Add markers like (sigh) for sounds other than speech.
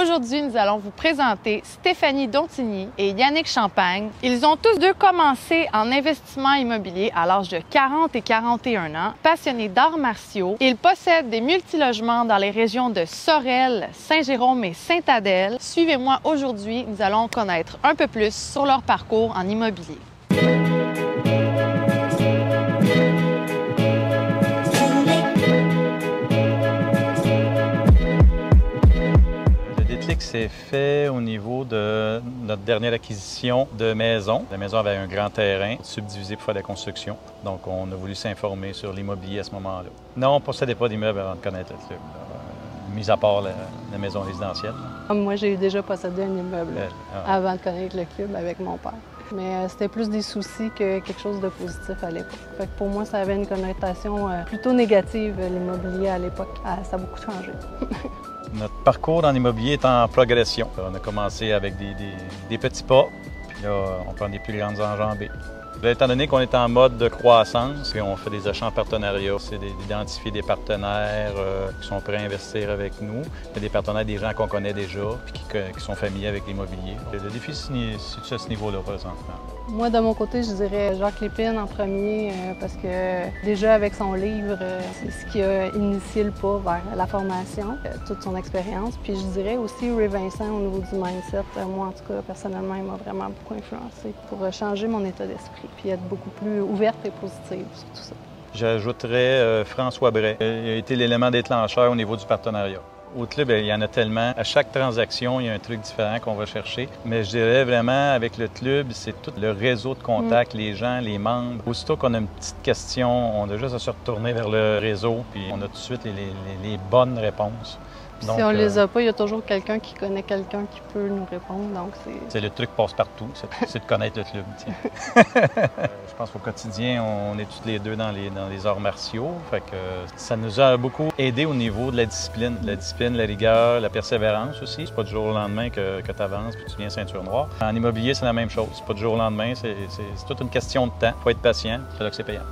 Aujourd'hui, nous allons vous présenter Stéphanie Dontigny et Yannick Champagne. Ils ont tous deux commencé en investissement immobilier à l'âge de 40 et 41 ans, passionnés d'arts martiaux. Ils possèdent des multilogements dans les régions de Sorel, Saint-Jérôme et Saint-Adèle. Suivez-moi aujourd'hui, nous allons connaître un peu plus sur leur parcours en immobilier. C'est fait au niveau de notre dernière acquisition de maison. La maison avait un grand terrain subdivisé pour faire de la construction. Donc, on a voulu s'informer sur l'immobilier à ce moment-là. Non, on ne possédait pas d'immeuble avant de connaître le club, euh, mis à part la, maison résidentielle. Moi, j'ai déjà possédé un immeuble ah avant de connaître le club avec mon père. Mais euh, c'était plus des soucis que quelque chose de positif à l'époque. pour moi, ça avait une connotation euh, plutôt négative, l'immobilier à l'époque. Ah, ça a beaucoup changé. (laughs) Notre parcours dans l'immobilier est en progression. On a commencé avec des, petits pas, on prend des plus grandes enjambées. étant donné qu'on est en mode de croissance et on fait des achats en partenariat, c'est d'identifier des partenaires euh, qui sont prêts à investir avec nous. des partenaires, des gens qu'on connaît déjà puis qui, sont familiers avec l'immobilier. Le défi c'est à ce niveau-là présentement. Moi, de mon côté, je dirais Jacques Lépine en premier, euh, parce que déjà avec son livre, euh, c'est ce qui a initié le pas vers la formation, toute son expérience. Puis je dirais aussi Ray Vincent au niveau du mindset. moi, en tout cas, personnellement, il m'a vraiment beaucoup influencé pour changer mon état d'esprit, puis être beaucoup plus ouverte et positive sur tout ça. J'ajouterais François Bray. Il a été l'élément déclencheur au niveau du partenariat. Au club, il y en a tellement. À chaque transaction, il y a un truc différent qu'on va chercher. Mais je dirais vraiment, avec le club, c'est tout le réseau de contacts, mm. les gens, les membres. Aussitôt qu'on a une petite question, on a juste à se retourner vers le réseau, puis on a tout de suite les bonnes réponses si on les euh, a pas, il y a toujours quelqu'un qui connaît quelqu'un qui peut nous répondre. Donc c'est... le truc passe partout, c'est, de connaître le club. (laughs) pense qu'au quotidien, on est tous les deux dans les, dans les arts martiaux. Fait que ça nous a beaucoup aidé au niveau de la discipline. La discipline, la rigueur, la persévérance aussi. C'est pas du jour au lendemain que, que tu avances puis tu viens ceinture noire. En immobilier, c'est la même chose. C'est pas du jour au lendemain, c'est, toute une question de temps. Faut être patient. C'est là que c'est payant.